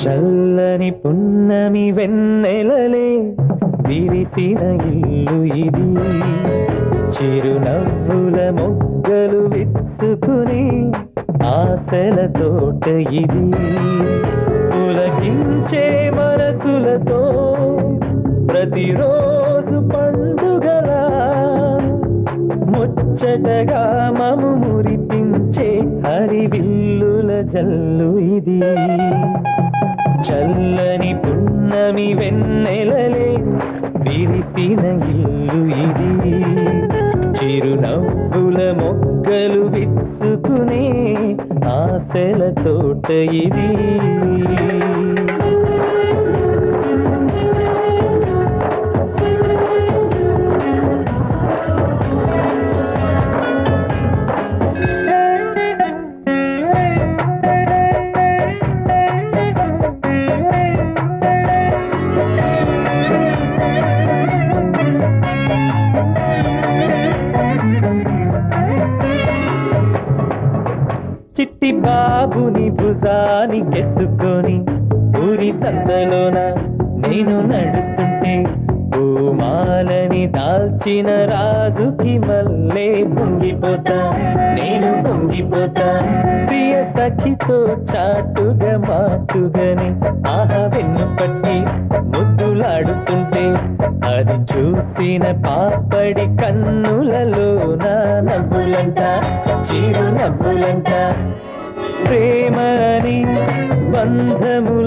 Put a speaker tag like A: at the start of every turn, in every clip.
A: చల్లని పున్నమి వెన్నెలలే విరిసిన ఇల్లు ఇది. చిరునవ్వుల మొగ్గలు విచ్చుకుని ఆశల తోట ఇది. పులకించే మనసులతో ప్రతిరోజు పండుగల ముచ్చటగా మము మురిపించే హరివిల్లుల జల్లు ఇది. పువ్వుల మొగ్గలు విచ్చుకునే ఆశల తోట ఇది. చిట్టి బాబుని భుజాని కెత్తుకొని ఊరి సందలోన నేను నడుస్తుంటే భూమాల దాల్చిన రాజుకి మళ్ళీ పొంగిపోతా. నేను పొంగిపోతా. ప్రియ సఖితో చాటుగా మాటుగాని ఆహా వెన్ను పట్టి ముద్దులాడుతుంటే అది చూసిన పాపడి కన్నులలో నా నవ్వులంట చిరు నవ్వులంట. ప్రేమని బంధములు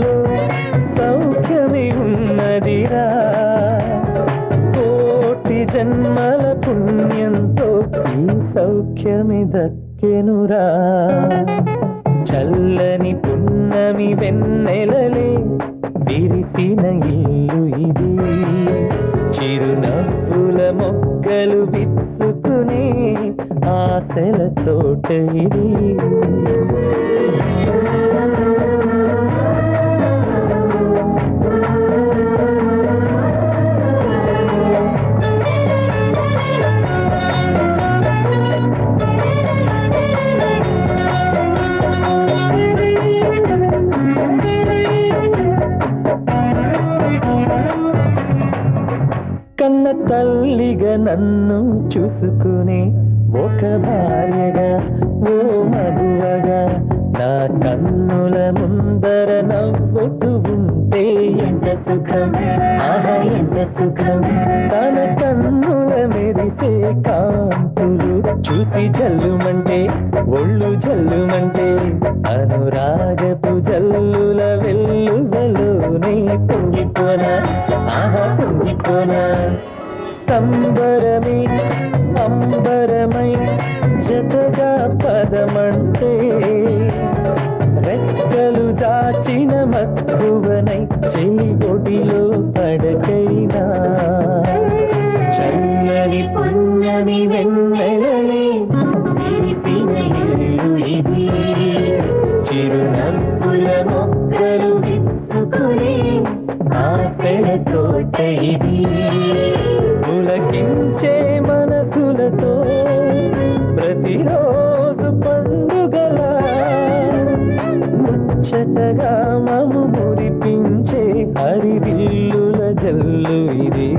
A: సౌఖ్యమే దక్కెనురా చల్లని పున్నమి వెన్నెలలే విరిసిన ఇల్లు ఇది. చిరునవ్వుల మొక్కలు విచ్చుకునే ఆశల తోట ఇది. కన్న తల్లిగా నన్ను చూసుకునే ఒక భార్యగా ఓ మగువగా నా కన్నుల ముందర నవ్వుతూ ఉంటే ఎంత సుఖం ఆహా ఎంత సుఖం తన కన్నుల మెరిసే కాంతులు చూసి జల్లుమంటే ఒళ్ళు జల్లుమంటే అనురాగపు జల్లుల సంబరమే అంబరమై జతగా పదమంటే రెక్కలు దాచిన మక్కువనై చెయ్యి ఒడిలో పడకైనా చల్లని పున్నమి వెన్నెలలే ఇది చిరునవ్వుల మొక్కలు విత్తుకునే ఆశల తోట ఇది ముచ్చటగా మము మురిపించే హరివిల్లుల జల్లు ఇది